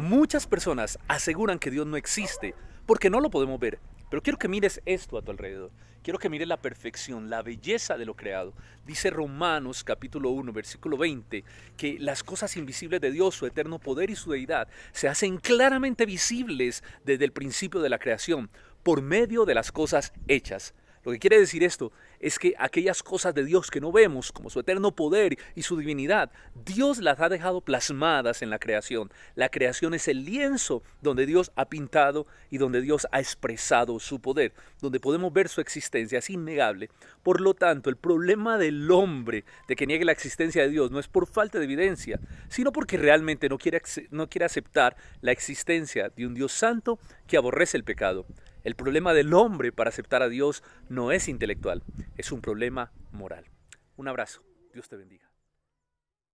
Muchas personas aseguran que Dios no existe porque no lo podemos ver. Pero quiero que mires esto a tu alrededor. Quiero que mires la perfección, la belleza de lo creado. Dice Romanos capítulo 1, versículo 20, que las cosas invisibles de Dios, su eterno poder y su deidad, se hacen claramente visibles desde el principio de la creación, por medio de las cosas hechas lo que quiere decir esto es que aquellas cosas de Dios que no vemos, como su eterno poder y su divinidad, Dios las ha dejado plasmadas en la creación. La creación es el lienzo donde Dios ha pintado y donde Dios ha expresado su poder, donde podemos ver su existencia, es innegable. Por lo tanto, el problema del hombre de que niegue la existencia de Dios no es por falta de evidencia, sino porque realmente no quiere, no quiere aceptar la existencia de un Dios santo que aborrece el pecado. El problema del hombre para aceptar a Dios no es intelectual, es un problema moral. Un abrazo. Dios te bendiga.